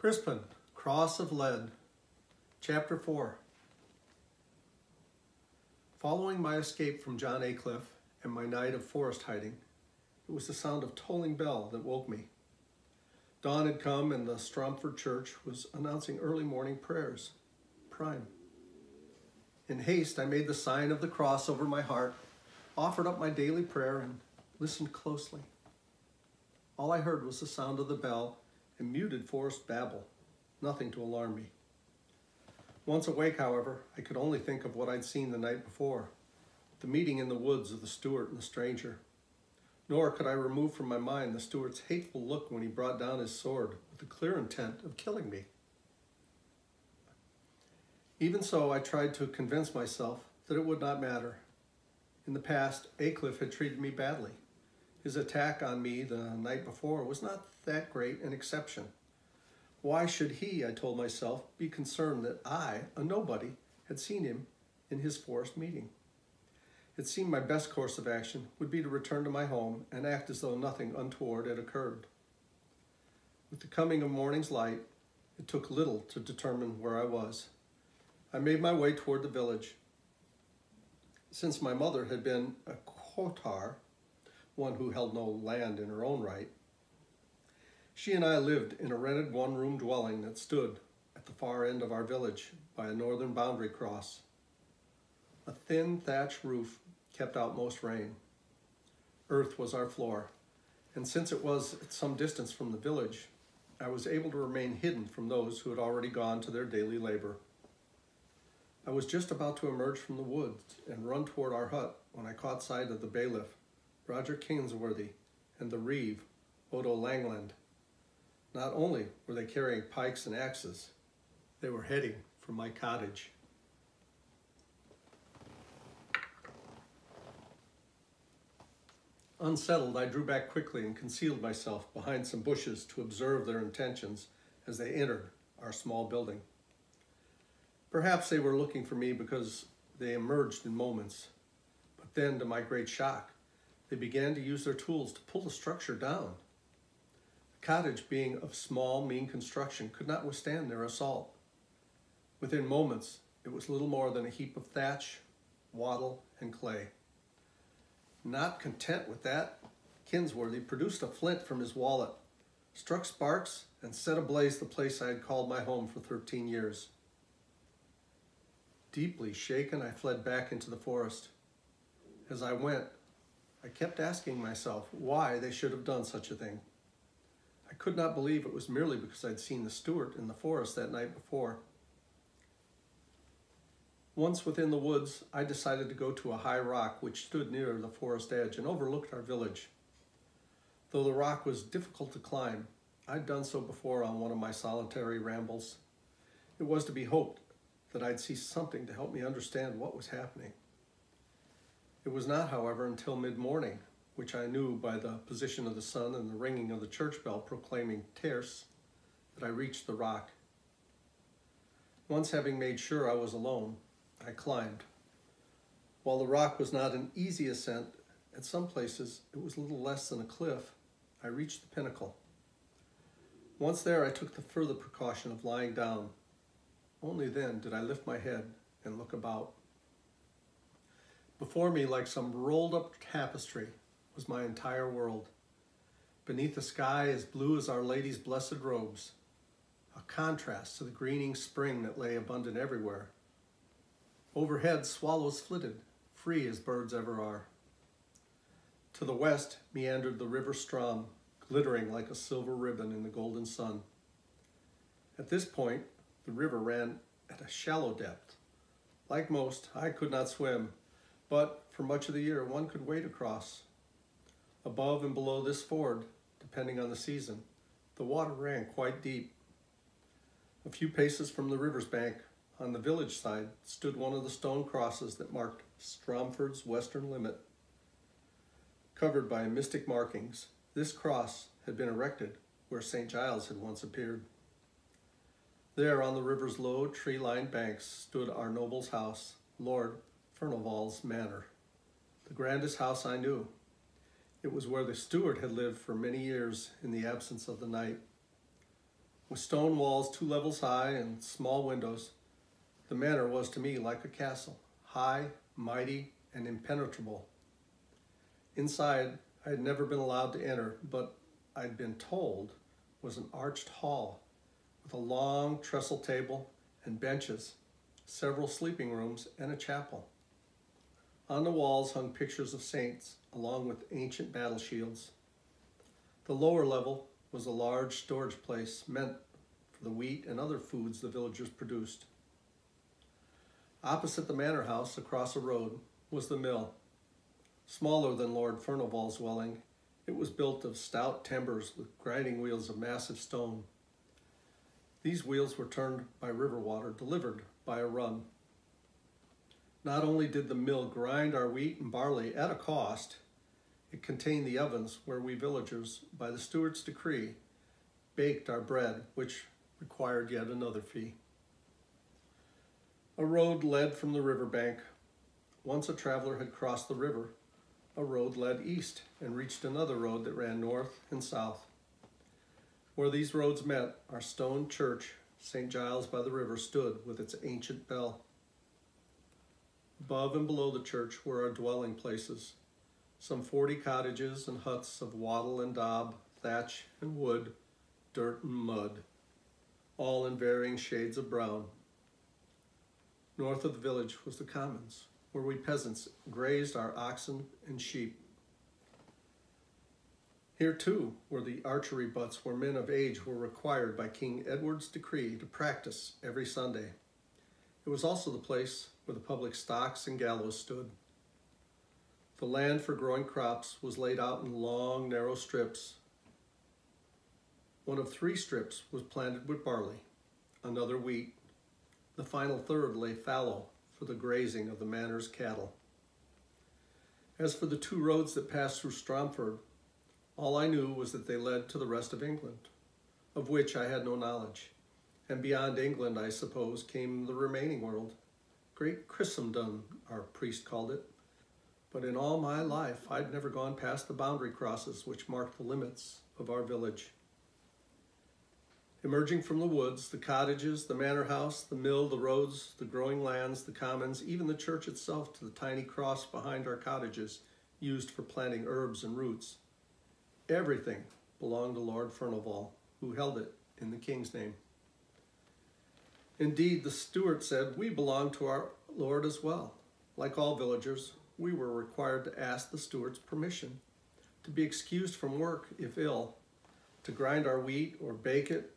Crispin, Cross of Lead, Chapter 4. Following my escape from John Aycliffe and my night of forest hiding, it was the sound of tolling bell that woke me. Dawn had come and the Stromford Church was announcing early morning prayers, prime. In haste, I made the sign of the cross over my heart, offered up my daily prayer, and listened closely. All I heard was the sound of the bell and muted forest babble, nothing to alarm me. Once awake, however, I could only think of what I'd seen the night before, the meeting in the woods of the steward and the stranger. Nor could I remove from my mind the steward's hateful look when he brought down his sword with the clear intent of killing me. Even so, I tried to convince myself that it would not matter. In the past, Aycliffe had treated me badly. His attack on me the night before was not that great an exception. Why should he, I told myself, be concerned that I, a nobody, had seen him in his forest meeting? It seemed my best course of action would be to return to my home and act as though nothing untoward had occurred. With the coming of morning's light, it took little to determine where I was. I made my way toward the village. Since my mother had been a kotar, one who held no land in her own right, she and I lived in a rented one room dwelling that stood at the far end of our village by a northern boundary cross. A thin thatch roof kept out most rain. Earth was our floor, and since it was at some distance from the village, I was able to remain hidden from those who had already gone to their daily labor. I was just about to emerge from the woods and run toward our hut when I caught sight of the bailiff, Roger Kingsworthy, and the reeve, Odo Langland. Not only were they carrying pikes and axes, they were heading for my cottage. Unsettled, I drew back quickly and concealed myself behind some bushes to observe their intentions as they entered our small building. Perhaps they were looking for me because they emerged in moments. But then, to my great shock, they began to use their tools to pull the structure down. The cottage, being of small, mean construction, could not withstand their assault. Within moments, it was little more than a heap of thatch, wattle, and clay. Not content with that, Kingsworthy produced a flint from his wallet, struck sparks, and set ablaze the place I had called my home for 13 years. Deeply shaken, I fled back into the forest. As I went, I kept asking myself why they should have done such a thing. I could not believe it was merely because I'd seen the steward in the forest that night before. Once within the woods, I decided to go to a high rock which stood near the forest edge and overlooked our village. Though the rock was difficult to climb, I'd done so before on one of my solitary rambles. It was to be hoped that I'd see something to help me understand what was happening. It was not, however, until mid-morning, which I knew by the position of the sun and the ringing of the church bell proclaiming tierce, that I reached the rock. Once having made sure I was alone, I climbed. While the rock was not an easy ascent, at some places it was little less than a cliff, I reached the pinnacle. Once there, I took the further precaution of lying down. Only then did I lift my head and look about. Before me, like some rolled up tapestry, was my entire world. Beneath a sky as blue as Our Lady's blessed robes, a contrast to the greening spring that lay abundant everywhere. Overhead, swallows flitted, free as birds ever are. To the west meandered the river Strom, glittering like a silver ribbon in the golden sun. At this point, the river ran at a shallow depth. Like most, I could not swim, but for much of the year one could wade across. Above and below this ford, depending on the season, the water ran quite deep. A few paces from the river's bank, on the village side, stood one of the stone crosses that marked Stromford's western limit. Covered by mystic markings, this cross had been erected where St. Giles had once appeared. There, on the river's low, tree-lined banks, stood our noble's house, Lord Furnival's manor, the grandest house I knew. It was where the steward had lived for many years in the absence of the knight. With stone walls two levels high and small windows, the manor was to me like a castle, high, mighty, and impenetrable. Inside, I had never been allowed to enter, but I'd been told was an arched hall with a long trestle table and benches, several sleeping rooms, and a chapel. On the walls hung pictures of saints, along with ancient battle shields. The lower level was a large storage place meant for the wheat and other foods the villagers produced. Opposite the manor house, across a road, was the mill. Smaller than Lord Furnival's dwelling, it was built of stout timbers with grinding wheels of massive stone. These wheels were turned by river water, delivered by a run. Not only did the mill grind our wheat and barley at a cost, it contained the ovens where we villagers, by the steward's decree, baked our bread, which required yet another fee. A road led from the river bank. Once a traveler had crossed the river, a road led east and reached another road that ran north and south. Where these roads met, our stone church, St. Giles by the river, stood with its ancient bell. Above and below the church were our dwelling places, some forty cottages and huts of wattle and daub, thatch and wood, dirt and mud, all in varying shades of brown. North of the village was the commons, where we peasants grazed our oxen and sheep. Here too were the archery butts where men of age were required by King Edward's decree to practice every Sunday. It was also the place where the public stocks and gallows stood. The land for growing crops was laid out in long, narrow strips. One of three strips was planted with barley, another wheat. The final third lay fallow for the grazing of the manor's cattle. As for the two roads that passed through Stromford, all I knew was that they led to the rest of England, of which I had no knowledge. And beyond England, I suppose, came the remaining world. Great Christendom, our priest called it. But in all my life, I'd never gone past the boundary crosses which marked the limits of our village. Emerging from the woods, the cottages, the manor house, the mill, the roads, the growing lands, the commons, even the church itself to the tiny cross behind our cottages used for planting herbs and roots. Everything belonged to Lord Furnival, who held it in the king's name. Indeed, the steward said, we belong to our Lord as well. Like all villagers, we were required to ask the steward's permission to be excused from work if ill, to grind our wheat or bake it,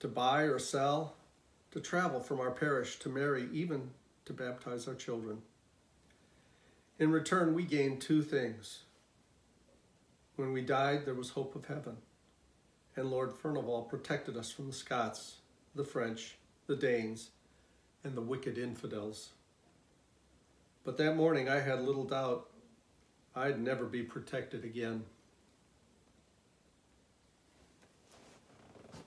to buy or sell, to travel from our parish, to marry, even to baptize our children. In return, we gained two things. When we died, there was hope of heaven, and Lord Furnival protected us from the Scots, the French, the Danes, and the wicked infidels. But that morning I had little doubt I'd never be protected again.